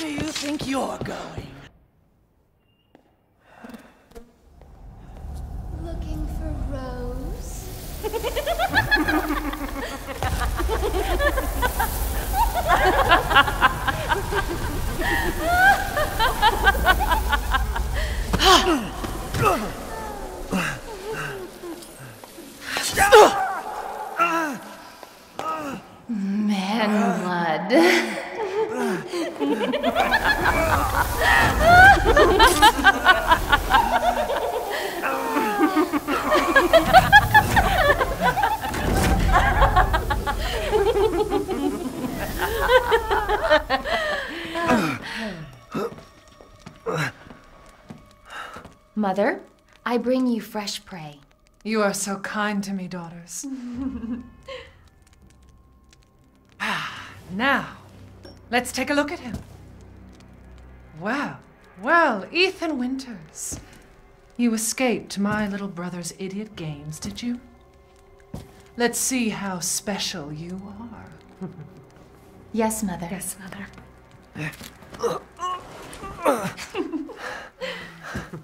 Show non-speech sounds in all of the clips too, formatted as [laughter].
do you think you're going? Looking for Rose? [laughs] Man blood. Mother, I bring you fresh prey. You are so kind to me, daughters. [laughs] ah, now, let's take a look at him. Well, well, Ethan Winters. You escaped my little brother's idiot games, did you? Let's see how special you are. Yes, Mother. Yes, Mother. [laughs]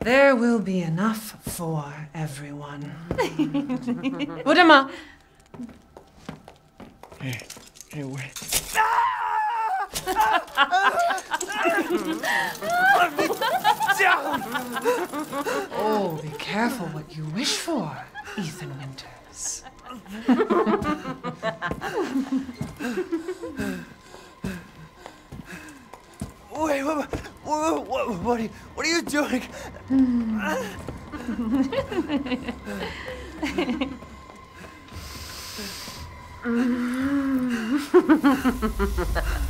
there will be enough for everyone. Udama! Hey, hey, wait. Oh, be careful what you wish for, Ethan Winters. Wait, what, what, what, what, are, you, what are you doing? [laughs] [laughs]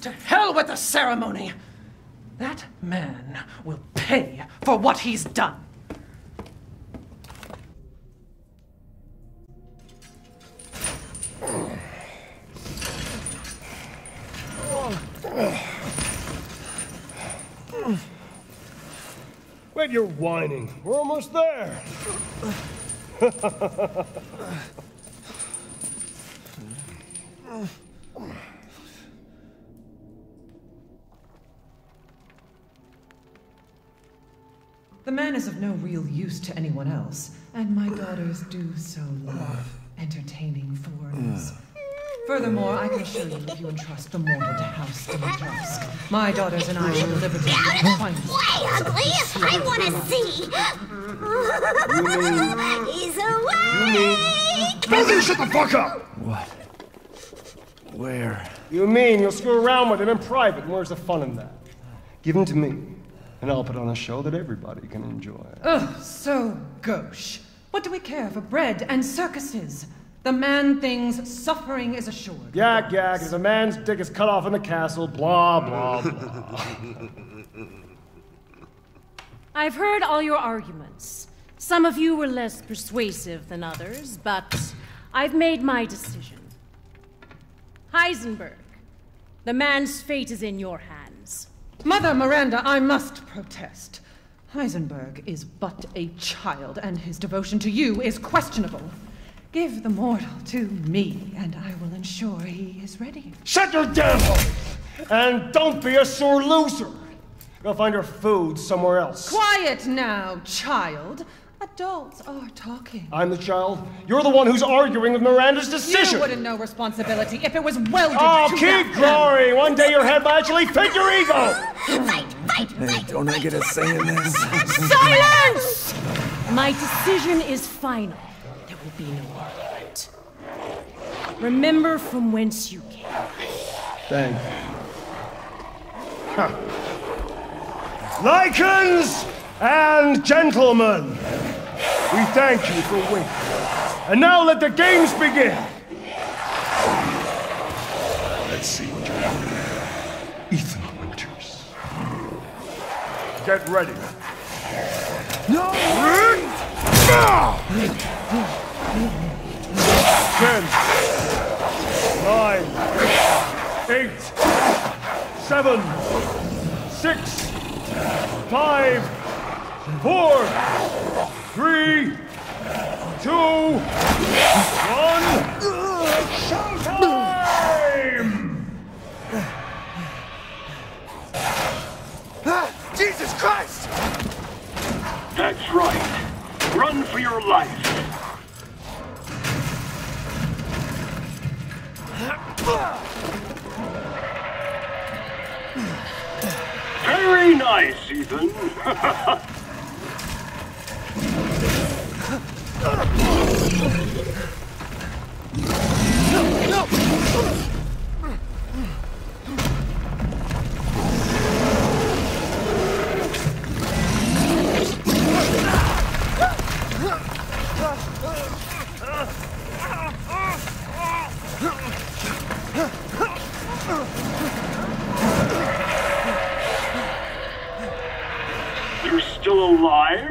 To hell with the ceremony! That man will pay for what he's done. Wait, you're whining. We're almost there. [laughs] The man is of no real use to anyone else, and my daughters do so love entertaining foreigners. Furthermore, I can assure you if you entrust the mortal to House Dimitrescu, my daughters and I shall deliver to you the finest. Way ugly! I want to see! [laughs] He's awake! Feather, shut the fuck up! What? Where? You mean you'll screw around with him in private, and where's the fun in that? Give him to me, and I'll put on a show that everybody can enjoy. Ugh, so gauche. What do we care for bread and circuses? The man thinks suffering is assured. Yak, yak, if a man's dick is cut off in the castle, blah, blah, blah. [laughs] I've heard all your arguments. Some of you were less persuasive than others, but I've made my decision. Heisenberg, the man's fate is in your hands. Mother Miranda, I must protest. Heisenberg is but a child, and his devotion to you is questionable. Give the mortal to me, and I will ensure he is ready. Shut your damn hole! And don't be a sore loser! Go find your food somewhere else. Quiet now, child. Adults are talking. I'm the child. You're the one who's arguing with Miranda's decision. You wouldn't know responsibility if it was welded Oh, to keep that- growing! One day your head might actually fit your ego! Fight, fight, Hey, don't I get a say in this? Silence! My decision is final. There will be no argument. Remember from whence you came. Thank you. Huh. Lycans and gentlemen, we thank you for waiting. And now let the games begin! Let's see what you're doing. Ethan Winters. Get ready. No! Ten, nine, eight, seven, six, five, four, three, two, one. Showtime! Ah, Jesus Christ! That's right. Run for your life. Very nice, Ethan. [laughs] You still alive?